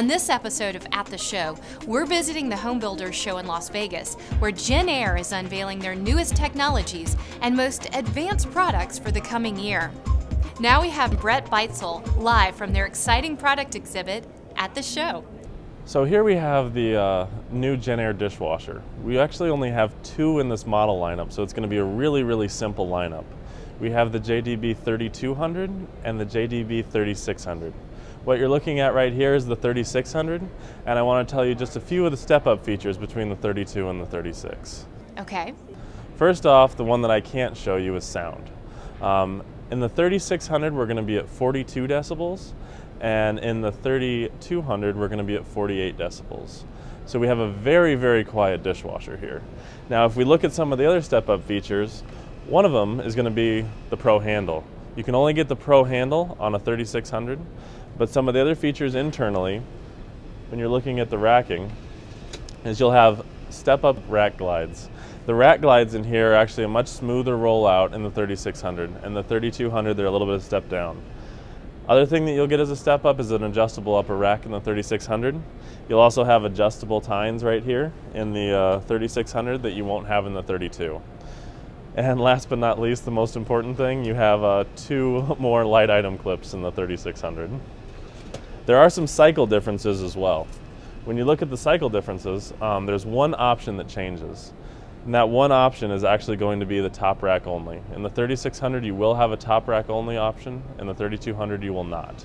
On this episode of At the Show, we're visiting the Home Builders Show in Las Vegas, where Jenn-Air is unveiling their newest technologies and most advanced products for the coming year. Now we have Brett Beitzel live from their exciting product exhibit at the show. So here we have the uh, new Jenn-Air dishwasher. We actually only have two in this model lineup, so it's going to be a really, really simple lineup. We have the JDB 3200 and the JDB 3600. What you're looking at right here is the 3600, and I want to tell you just a few of the step-up features between the 32 and the 36. Okay. First off, the one that I can't show you is sound. Um, in the 3600, we're going to be at 42 decibels, and in the 3200, we're going to be at 48 decibels. So we have a very, very quiet dishwasher here. Now, if we look at some of the other step-up features, one of them is going to be the Pro handle. You can only get the Pro handle on a 3600, but some of the other features internally, when you're looking at the racking, is you'll have step-up rack glides. The rack glides in here are actually a much smoother rollout in the 3600, and the 3200 they're a little bit of step down. Other thing that you'll get as a step up is an adjustable upper rack in the 3600. You'll also have adjustable tines right here in the uh, 3600 that you won't have in the 32. And last but not least, the most important thing, you have uh, two more light item clips in the 3600. There are some cycle differences as well. When you look at the cycle differences, um, there's one option that changes. And that one option is actually going to be the top rack only. In the 3600, you will have a top rack only option. In the 3200, you will not.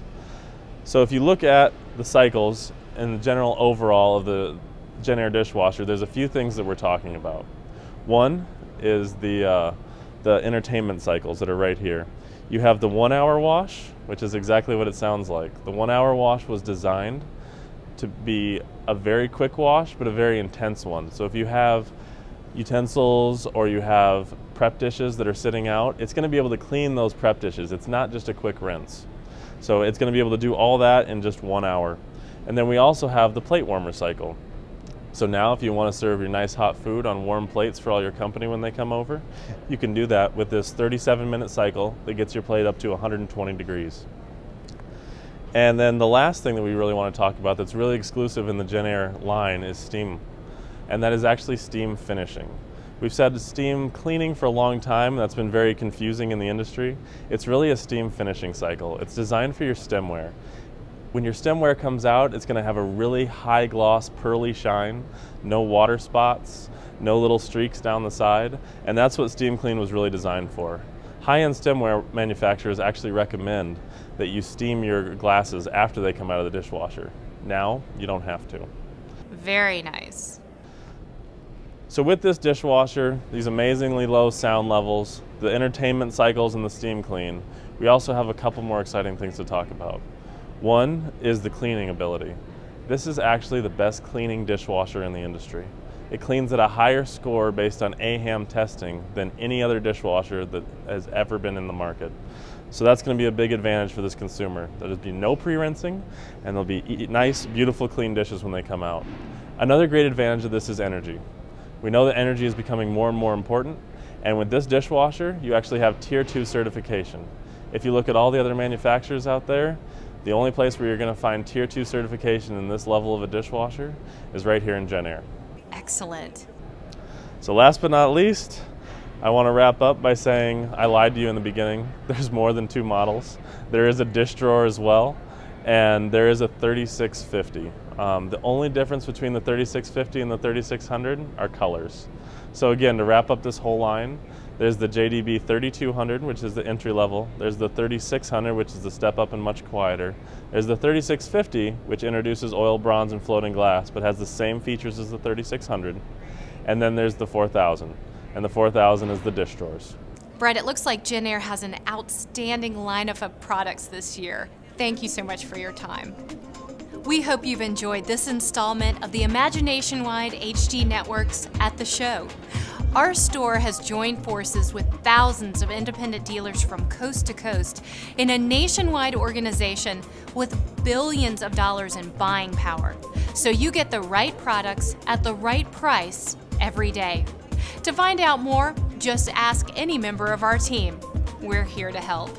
So if you look at the cycles and the general overall of the Jenn-Air dishwasher, there's a few things that we're talking about. One is the, uh, the entertainment cycles that are right here. You have the one hour wash, which is exactly what it sounds like. The one hour wash was designed to be a very quick wash, but a very intense one. So if you have utensils or you have prep dishes that are sitting out, it's going to be able to clean those prep dishes. It's not just a quick rinse. So it's going to be able to do all that in just one hour. And then we also have the plate warmer cycle. So now if you want to serve your nice hot food on warm plates for all your company when they come over, you can do that with this 37 minute cycle that gets your plate up to 120 degrees. And then the last thing that we really want to talk about that's really exclusive in the Jenn-Air line is steam. And that is actually steam finishing. We've said steam cleaning for a long time. That's been very confusing in the industry. It's really a steam finishing cycle. It's designed for your stemware. When your stemware comes out, it's going to have a really high gloss, pearly shine, no water spots, no little streaks down the side, and that's what Steam Clean was really designed for. High-end stemware manufacturers actually recommend that you steam your glasses after they come out of the dishwasher. Now, you don't have to. Very nice. So with this dishwasher, these amazingly low sound levels, the entertainment cycles and the steam clean, we also have a couple more exciting things to talk about. One is the cleaning ability. This is actually the best cleaning dishwasher in the industry. It cleans at a higher score based on AHAM testing than any other dishwasher that has ever been in the market. So that's going to be a big advantage for this consumer. There'll be no pre-rinsing and there'll be nice, beautiful, clean dishes when they come out. Another great advantage of this is energy. We know that energy is becoming more and more important and with this dishwasher you actually have tier 2 certification. If you look at all the other manufacturers out there, the only place where you're going to find Tier 2 certification in this level of a dishwasher is right here in Jenn-Air. Excellent. So last but not least, I want to wrap up by saying I lied to you in the beginning. There's more than two models. There is a dish drawer as well, and there is a 3650. Um, the only difference between the 3650 and the 3600 are colors. So again, to wrap up this whole line, there's the JDB 3200, which is the entry level. There's the 3600, which is the step up and much quieter. There's the 3650, which introduces oil, bronze, and floating glass, but has the same features as the 3600. And then there's the 4000, and the 4000 is the dish drawers. Brett, it looks like Jenn-Air has an outstanding lineup of products this year. Thank you so much for your time. We hope you've enjoyed this installment of the Imagination Wide HD Networks at the show. Our store has joined forces with thousands of independent dealers from coast to coast in a nationwide organization with billions of dollars in buying power. So you get the right products at the right price every day. To find out more, just ask any member of our team. We're here to help.